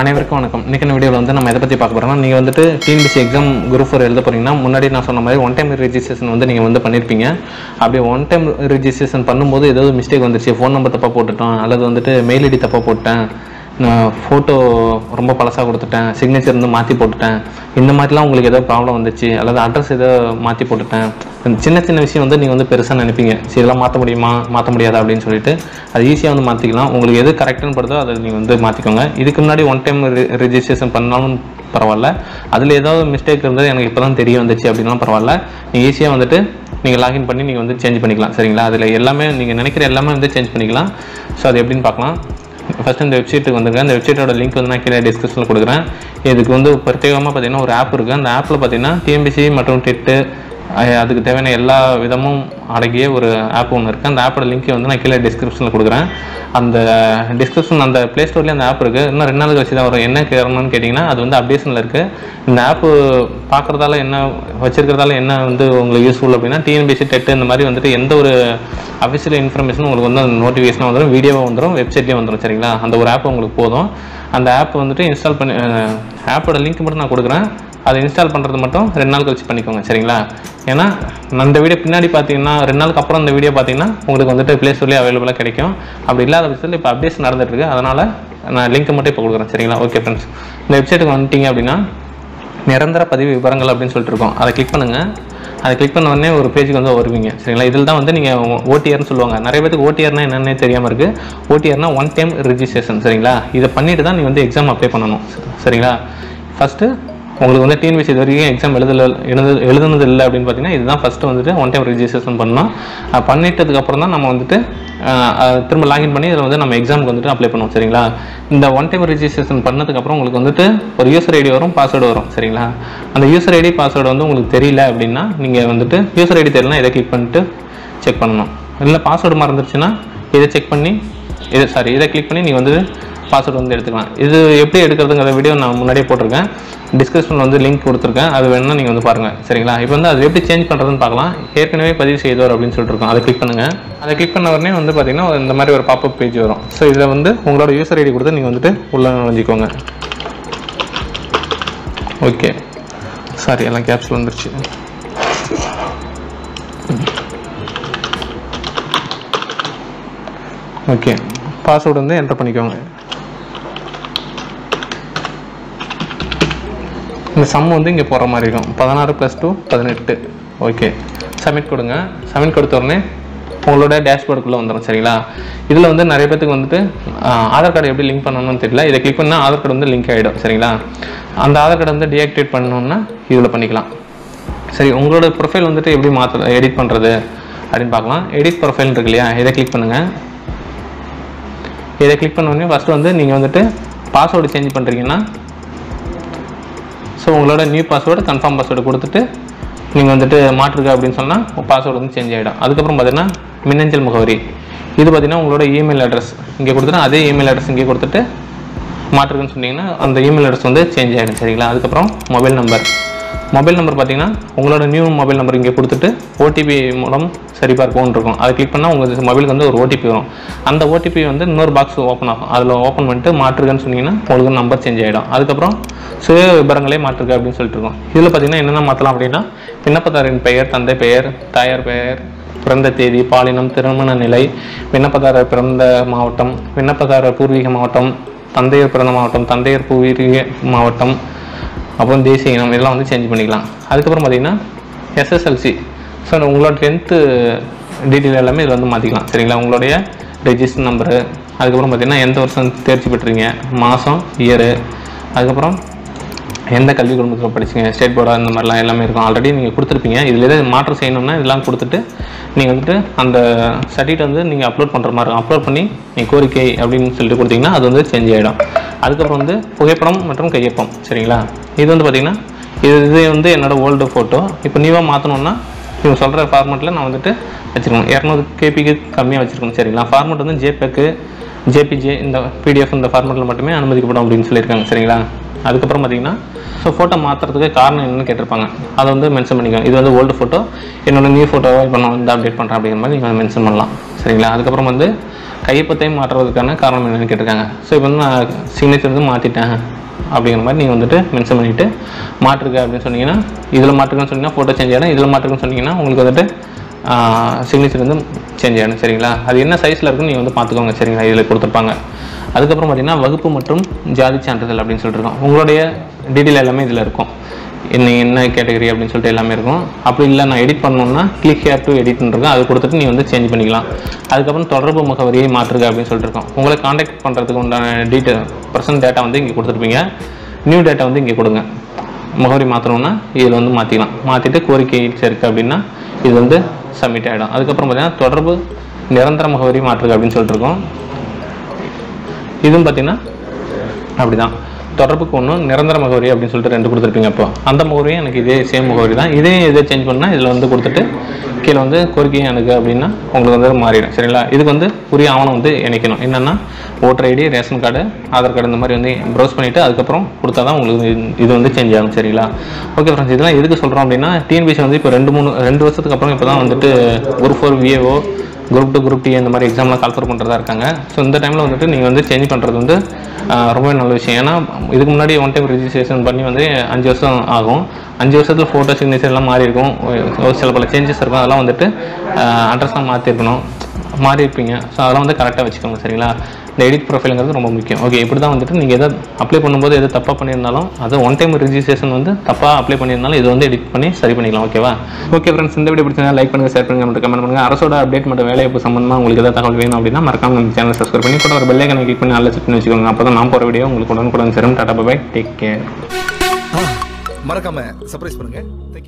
அனைவருக்கும் வணக்கம். இன்றைக்கி வீடியோவில் வந்து நம்ம எதை பற்றி பார்க்க போகிறோம்னா நீங்கள் வந்துட்டு டிஎன்பிசி எக்ஸாம் குரூப் ஃபோர் எழுத போகிறீங்கன்னா முன்னாடி நான் சொன்ன மாதிரி ஒன் டைம் ரிஜிஸ்ட்ரேஷன் வந்து நீங்கள் வந்து பண்ணியிருப்பீங்க அப்படி ஒன் டைம் ரிஜிஸ்ட்ரேஷன் பண்ணும்போது ஏதாவது மிஸ்டேக் வந்துருச்சு. ஃபோன் நம்பர் தப்பாக போட்டுட்டோம் அல்லது வந்துட்டு மெயில் ஐடி தப்பாக போட்டேன். ஃபோட்டோ ரொம்ப பழசாக கொடுத்துட்டேன். சிக்னேச்சர் வந்து மாற்றி போட்டுட்டேன். இந்த மாதிரிலாம் உங்களுக்கு ஏதோ ப்ராப்ளம் வந்துச்சு அல்லது அட்ரஸ் ஏதோ மாற்றி போட்டுட்டேன். சின்ன சின்ன விஷயம் வந்து நீங்கள் வந்து பெருசாக நினைப்பீங்க. சரி இதெல்லாம் மாற்ற முடியுமா? மாற்ற முடியாதா? அப்படின்னு சொல்லிட்டு அது ஈஸியாக வந்து மாற்றிக்கலாம் உங்களுக்கு எது கரெக்டுன்னு படுதோ அதை நீங்கள் வந்து மாற்றிக்கோங்க இதுக்கு முன்னாடி ஒன் டைம் ரிஜிஸ்ட்ரேஷன் பண்ணாலும் பரவாயில்ல. அதில் ஏதாவது மிஸ்டேக் இருந்தது எனக்கு இப்போ தான் தெரிய வந்துச்சு அப்படின்லாம் பரவாயில்ல. நீங்கள் ஈஸியாக வந்துட்டு நீங்கள் லாகின் பண்ணி நீங்கள் வந்து சேஞ்ச் பண்ணிக்கலாம். சரிங்களா? அதில் எல்லாமே நீங்கள் நினைக்கிற எல்லாமே வந்து சேஞ்ச் பண்ணிக்கலாம். ஸோ அது எப்படின்னு பார்க்கலாம். ஃபஸ்ட்டு இந்த வெப்சைட்டுக்கு வந்துருங்க. அந்த வெப்சைட்டோட லிங்க் வந்து நான் கீழே டிஸ்கிரிப்ஷனில் கொடுக்குறேன். இதுக்கு வந்து பிரத்யேகமாக பார்த்தீங்கன்னா ஒரு ஆப் இருக்குது அந்த ஆப்பில் பார்த்தீங்கன்னா டிஎம்பிசி மற்றும் டெட்டு அதுக்கு தேவையான எல்லா விதமும் அடங்கிய ஒரு ஆப் ஒன்று இருக்குது அந்த ஆப்போட லிங்க்கை வந்து நான் கீழே டிஸ்கிரிப்ஷனில் கொடுக்குறேன். அந்த டிஸ்கிரிப்ஷன் அந்த ப்ளே ஸ்டோர்லேயே அந்த ஆப் இருக்குது இன்னும் ரெண்டு நாள் கழிச்சு தான் வரும். என்ன கேட்கணும்னு கேட்டிங்கன்னா அது வந்து அப்டேஷனில் இருக்குது இந்த ஆப்பு பார்க்குறதால என்ன வச்சுருக்கிறதால என்ன வந்து உங்களுக்கு யூஸ்ஃபுல் அப்படின்னா டிஎன்பிசி டெட் இந்த மாதிரி வந்துட்டு எந்த ஒரு அஃபிஷியல் இன்ஃபர்மேஷன் உங்களுக்கு வந்து நோட்டிஃபிகேஷனாக வந்துடும் வீடியோவாக வந்துடும் வெப்சைட்லேயே வந்துடும் சரிங்களா? அந்த ஒரு ஆப் உங்களுக்கு போதும். அந்த ஆப் வந்துட்டு இன்ஸ்டால் பண்ணி ஆப்போட லிங்க் மட்டும் நான் கொடுக்குறேன். அதை இன்ஸ்டால் பண்ணுறது மட்டும் ரெண்டு நாள் கழிச்சு பண்ணிக்கோங்க சரிங்களா? ஏன்னா அந்த வீடியோ பின்னாடி பார்த்தீங்கன்னா ரெண்டு நாளுக்கு அப்புறம் அந்த வீடியோ பார்த்தீங்கன்னா உங்களுக்கு வந்துட்டு ப்ளே ஸ்டோர்லேயே அவைலபிளாக கிடைக்கும். அப்படி இல்லாத பட்சத்தில் இப்போ அப்டேட்ஸ் நடந்துட்டுருக்கு அதனால் நான் லிங்க் மட்டும் இப்போ கொடுக்குறேன் சரிங்களா? ஓகே ஃப்ரெண்ட்ஸ் இந்த வெப்சைட்டுக்கு வந்துட்டீங்க அப்படின்னா நிரந்தர பதிவு விவரங்கள் அப்படின்னு சொல்லிட்டு இருக்கோம். அதை கிளிக் பண்ணுங்கள் அதை கிளிக் பண்ண உடனே ஒரு பேஜுக்கு வந்து வருவீங்க. சரிங்களா? இதில் தான் வந்து நீங்கள் ஓடிஆர்னு சொல்லுவாங்க. நிறைய பேருக்கு ஓடிஆர்னா என்னென்னே தெரியாமல் இருக்குது ஓடிஆர்னா ஒன் டைம் ரிஜிஸ்ட்ரேஷன் சரிங்களா? இதை பண்ணிவிட்டு தான் நீங்கள் வந்து எக்ஸாம் அப்ளை பண்ணணும். சரிங்களா? ஃபஸ்ட்டு உங்களுக்கு வந்து டிஎன்பிசி இது வரைக்கும் எக்ஸாம் எழுதல எழுது எழுதுனது இல்லை அப்படின்னு பார்த்தீங்கன்னா இதுதான் ஃபஸ்ட்டு வந்துட்டு ஒன் டைம் ரெஜிஸ்ட்ரேஷன் பண்ணணும். பண்ணிட்டதுக்கப்புறம் தான் நம்ம வந்துட்டு திரும்ப லாகின் பண்ணி இதில் வந்து நம்ம எக்ஸாமுக்கு வந்துட்டு அப்ளை பண்ணுவோம் சரிங்களா? இந்த ஒன் டைம் ரெஜிஸ்ட்ரேஷன் பண்ணதுக்கப்புறம் உங்களுக்கு வந்துட்டு ஒரு யூசர் ஐடி வரும் பாஸ்வேர்டு வரும் சரிங்களா? அந்த யூசர் ஐடி பாஸ்வேர்டு வந்து உங்களுக்கு தெரியல அப்படின்னா நீங்கள் வந்துட்டு யூசர் ஐடி தெரியலனா இதை கிளிக் பண்ணிட்டு செக் பண்ணணும். இல்லை பாஸ்வேர்டு மறந்துருச்சுன்னா இதை செக் பண்ணி இது சாரி இதை கிளிக் பண்ணி நீங்கள் வந்து பாஸ்வேர்டு வந்து எடுத்துக்கலாம். இது எப்படி எடுக்கிறதுங்கிற வீடியோ நான் முன்னாடியே போட்டிருக்கேன். டிஸ்கிரிப்ஷனில் வந்து லிங்க் கொடுத்துருக்கேன். அது வேணும்னா நீங்கள் வந்து பாருங்கள் சரிங்களா? இப்போ வந்து அது எப்படி சேஞ்ச் பண்ணுறதுன்னு பார்க்கலாம். ஏற்கனவே பதிவு செய்தோர் அப்படின்னு சொல்லிட்டு இருக்கோம். அதை கிளிக் பண்ணுங்கள் அதை கிளிக் பண்ண உடனே வந்து பார்த்தீங்கன்னா இந்த மாதிரி ஒரு பாப்பப் பேஜ் வரும். ஸோ இதில் வந்து உங்களோட யூசர் ஐடி கொடுத்து நீங்கள் வந்துட்டு உள்ளே நுழைஞ்சிக்கோங்க ஓகே சாரி எல்லாம் கேப்ஸில் வந்துருச்சு. ஓகே பாஸ்வேர்டு வந்து என்டர் பண்ணிக்கோங்க. இந்த சம் வந்து இங்கே போகிற மாதிரி இருக்கும். பதினாறு ப்ளஸ் டூ பதினெட்டு. ஓகே சப்மிட் கொடுங்க. சப்மிட் கொடுத்த உடனே உங்களோட டேஷ்போர்டுக்குள்ளே வந்துடும் சரிங்களா? இதில் வந்து நிறைய பேத்துக்கு வந்துட்டு ஆதார் கார்டு எப்படி லிங்க் பண்ணணும்னு தெரியல. இதை கிளிக் பண்ணால் ஆதார் கார்டு வந்து லிங்க் ஆகிடும் சரிங்களா? அந்த ஆதார் கார்டு வந்து டீஆக்டிவேட் பண்ணணும்னா இதில் பண்ணிக்கலாம். சரி உங்களோட ப்ரொஃபைல் வந்துட்டு எப்படி மாற்ற எடிட் பண்ணுறது அப்படின்னு பார்க்கலாம். எடிட் ப்ரொஃபைல் இருக்கு இல்லையா? இதை கிளிக் பண்ணுங்கள் இதை கிளிக் பண்ணோடனே ஃபஸ்ட்டு வந்து நீங்கள் வந்துட்டு பாஸ்வேர்டு சேஞ்ச் பண்ணுறீங்கன்னா ஸோ உங்களோட நியூ பாஸ்வேர்டு கன்ஃபார்ம் பாஸ்வேர்டு கொடுத்துட்டு நீங்கள் வந்துட்டு மாற்றுங்க அப்படின்னு சொன்னால் பாஸ்வேர்டு வந்து சேஞ்ச் ஆகிடும் அதுக்கப்புறம் பார்த்தீங்கன்னா மின்னஞ்சல் முகவரி. இது பார்த்தீங்கன்னா உங்களோட இமெயில் அட்ரஸ் இங்கே கொடுத்துட்டு அதே இமெயில் அட்ரஸ் இங்கே கொடுத்துட்டு மாற்றுக்குன்னு சொன்னீங்கன்னா அந்த இமெயில் அட்ரஸ் வந்து சேஞ்ச் ஆகிடும் சரிங்களா? அதுக்கப்புறம் மொபைல் நம்பர் மொபைல் நம்பர் பார்த்தீங்கன்னா உங்களோட நியூ மொபைல் நம்பர் இங்கே கொடுத்துட்டு ஓடிபி மூலம் சரிபார்ப்போம்னு இருக்கும் அதை கிளிக் பண்ணால் உங்கள் மொபைலுக்கு வந்து ஒரு ஓடிபி வரும். அந்த ஓடிபி வந்து இன்னொரு பாக்ஸ் ஓப்பன் ஆகும். அதில் ஓப்பன் பண்ணிட்டு மாற்றுகன்னு சொன்னீங்கன்னா உங்களுக்கு நம்பர் சேஞ்ச் ஆகிடும் அதுக்கப்புறம் சுய விவரங்களே மாற்றுக அப்படின்னு சொல்லிட்டு இருக்கோம். இதில் பார்த்தீங்கன்னா என்னென்ன மாற்றலாம் அப்படின்னா விண்ணப்பதாரின் பெயர் தந்தை பெயர் தாயார் பெயர் பிறந்த தேதி பாலினம் திருமண நிலை விண்ணப்பதாரர் பிறந்த மாவட்டம் விண்ணப்பதாரர் பூர்வீக மாவட்டம் தந்தையர் பிறந்த மாவட்டம் தந்தையர் பூர்வீக மாவட்டம் அப்புறம் தேசிய இனம் இதெல்லாம் வந்து சேஞ்ச் பண்ணிக்கலாம். அதுக்கப்புறம் பார்த்தீங்கன்னா எஸ்எஸ்எல்சி ஸோ உங்களோட டென்த்து டீட்டெயில் எல்லாமே இதில் வந்து மாற்றிக்கலாம் சரிங்களா? உங்களுடைய ரெஜிஸ்டர் நம்பரு அதுக்கப்புறம் பார்த்தீங்கன்னா எந்த வருஷம் தேர்ச்சி பெற்றீங்க? மாதம் இயரு அதுக்கப்புறம் எந்த கல்வி குடும்பத்தில் படிச்சீங்க? ஸ்டேட் போர்டாக இந்த மாதிரிலாம் எல்லாமே இருக்கும். ஆல்ரெடி நீங்கள் கொடுத்துருப்பீங்க. இதில் எதாவது மாற்றம் செய்யணும்னா இதெல்லாம் கொடுத்துட்டு நீங்கள் வந்துட்டு அந்த சர்டிஃபிகேட் வந்து நீங்கள் அப்லோட் பண்ணுற மாதிரி இருக்கும். அப்லோட் பண்ணி நீங்கள் கோரிக்கை அப்படின்னு சொல்லிட்டு கொடுத்தீங்கன்னா அது வந்து சேஞ்ச் ஆகிடும் அதுக்கப்புறம் வந்து புகைப்படம் மற்றும் கையொப்பம் சரிங்களா? இது வந்து பார்த்திங்கன்னா இது இது வந்து என்னோடய ஓல்டு ஃபோட்டோ இப்போ நியூவாக மாற்றணுன்னா இவங்க சொல்கிற ஃபார்மெட்டில் நான் வந்துட்டு வச்சுருக்கணும். இரநூறு கேபிக்கு கம்மியாக வச்சுருக்கணும் சரிங்களா? ஃபார்மெட் வந்து ஜேபேக்கு ஜேபிஜே இந்த பிடிஎஃப் இந்த ஃபார்மெட்டில் மட்டுமே அனுமதிக்கப்படும் அப்படின்னு சொல்லியிருக்காங்க சரிங்களா? அதுக்கப்புறம் பார்த்தீங்கன்னா ஸோ ஃபோட்டோ மாற்றுறதுக்கு காரணம் என்னன்னு கேட்டிருப்பாங்க. அதை வந்து மென்ஷன் பண்ணிக்கோங்க. இது வந்து ஓல்டு ஃபோட்டோ என்னோட நியூ ஃபோட்டோவை இப்போ நான் வந்து அப்டேட் பண்ணுறேன் அப்படிங்கிற மாதிரி நீங்கள் மென்ஷன் பண்ணலாம் சரிங்களா? அதுக்கப்புறம் வந்து கையொப்பத்தையும் மாற்றுறதுக்கான காரணம் என்னன்னு கேட்டிருக்காங்க. ஸோ இப்போ வந்து நான் சிக்னேச்சர் வந்து மாற்றிட்டேன் அப்படிங்கிற மாதிரி நீங்கள் வந்துட்டு மென்ஷன் பண்ணிவிட்டு மாற்றுக்க அப்படின்னு சொன்னீங்கன்னா இதில் மாற்றுக்குன்னு சொன்னீங்கன்னா ஃபோட்டோ சேஞ்ச் ஆகிடும் இதில் மாற்றுக்குன்னு சொன்னீங்கன்னா உங்களுக்கு வந்துட்டு சிக்னேச்சர் வந்து சேஞ்ச் ஆகிடும் சரிங்களா? அது என்ன சைஸில் இருக்குன்னு நீங்கள் வந்து பார்த்துக்கோங்க. சரிங்களா? இதில் கொடுத்துருப்பாங்க. அதுக்கப்புறம் பார்த்தீங்கன்னா வகுப்பு மற்றும் ஜாதி சான்றிதழ் அப்படின்னு சொல்லிட்டுருக்கோம் உங்களுடைய டீட்டெயில் எல்லாமே இதில் இருக்கும். என்ன என்ன கேட்டகரி அப்படின்னு சொல்லிட்டு எல்லாமே இருக்கும். அப்படி இல்லை நான் எடிட் பண்ணணும்னா கிளிக் ஹேர் டு எடிட்னு இருக்கும். அது கொடுத்துட்டு நீங்கள் வந்து சேஞ்ச் பண்ணிக்கலாம். அதுக்கப்புறம் தொடர்பு முகவரியை மாற்றுக அப்படின்னு சொல்லிட்டு இருக்கோம். உங்களை காண்டாக்ட் பண்ணுறதுக்கு உண்டான டீட்டெயில் பர்சன்ட் டேட்டா வந்து இங்கே கொடுத்துருப்பீங்க. நியூ டேட்டா வந்து இங்கே கொடுங்க. முகவரி மாற்றணும்னா இதில் வந்து மாற்றிக்கலாம் மாற்றிட்டு கோரிக்கை இருக்குது அப்படின்னா இது வந்து சப்மிட் ஆகிடும் அதுக்கப்புறம் பார்த்தீங்கன்னா தொடர்பு நிரந்தர முகவரி மாற்றுக அப்படின்னு சொல்லிட்டு இருக்கோம். இதுவும் பார்த்தீங்கன்னா அப்படிதான். தொடர்புக்கு ஒன்று நிரந்தர முகவரி அப்படின்னு சொல்லிட்டு ரெண்டு கொடுத்துருப்பீங்க அப்போ. அந்த முகவரியும் எனக்கு இதே சேம் முகவரி தான். இதே இதை சேஞ்ச் பண்ணால் இதில் வந்து கொடுத்துட்டு கீழே வந்து கோரிக்கை எனக்கு அப்படின்னா உங்களுக்கு வந்து மாறிடும். சரிங்களா? இதுக்கு வந்து உரிய ஆவணம் வந்து இணைக்கணும். என்னென்னா voter ID ration card Aadhaar card இந்த மாதிரி வந்து ப்ரௌஸ் பண்ணிவிட்டு அதுக்கப்புறம் கொடுத்தா தான் உங்களுக்கு இது- வந்து சேஞ்ச் ஆகும். சரிங்களா? ஓகே ஃப்ரெண்ட்ஸ் இதெல்லாம் எதுக்கு சொல்கிறோம் அப்படின்னா டிஎன்பிசி வந்து இப்போ ரெண்டு மூணு ரெண்டு வருஷத்துக்கு அப்புறம் இப்போ தான் வந்துட்டு ஒரு four VAO group two group D இந்த மாதிரி எக்ஸாம்லாம் கால்ஃபர் பண்ணுறதா இருக்காங்க. ஸோ இந்த டைமில் வந்துட்டு நீங்கள் வந்து சேஞ்ச் பண்ணுறது வந்து ரொம்ப ரொம்பவே நல்ல விஷயம். ஏன்னா இதுக்கு முன்னாடி ஒன் டைம் ரிஜிஸ்ட்ரேஷன் பண்ணி வந்து அஞ்சு வருஷம் ஆகும். அஞ்சு வருஷத்தில் ஃபோட்டோ சிக்னேச்சர்லாம் மாறி இருக்கும் ஒரு சில பல சேஞ்சஸ் இருக்கும். அதெல்லாம் வந்துட்டு அட்ரஸ்லாம் மாற்றிருக்கணும் மாறி இருப்பீங்க. ஸோ அதெல்லாம் வந்து கரெக்டாக வச்சுக்கோங்க சரிங்களா? இந்த எடிட் ப்ரொஃபைலுங்கிறது ரொம்ப முக்கியம். ஓகே இப்படி தான் வந்துட்டு நீங்கள் எதை அப்ளை பண்ணும்போது எது தப்பாக பண்ணியிருந்தாலும் அது ஒன் டைம் ரிஜிஸ்ட்ரேஷன் வந்து தப்பாக அப்ளை பண்ணியிருந்தாலும் இது வந்து எடிட் பண்ணி சரி பண்ணிக்கலாம் ஓகேவா ஓகே ஃப்ரெண்ட்ஸ் இந்த வீடியோ பிடிச்சா லைக் பண்ணுங்கள் ஷேர் பண்ணுங்கள் மட்டும் கமெண்ட் பண்ணுங்கள் அரசோட அப்டேட் மட்டும் வேலைவாய்ப்பு சம்பந்தமாக உங்களுக்கு எதாவது தகவல் வேணும் அப்படின்னா மறக்காம நம்ம சேனல் சப்ஸ்கிரைப் பண்ணி கூட ஒரு பெல்லைக்கனை கிளிக் பண்ணி நல்லா செட் பண்ணி வச்சுக்கோங்க. அப்போ தான் நான் போகிற வீடியோ உங்களுக்கு உடனுக்குடன் சேரும். டாடா பை டேக் கேர் மறக்காம சர்ப்ரைஸ் பண்ணுங்கள் தேங்க்யூ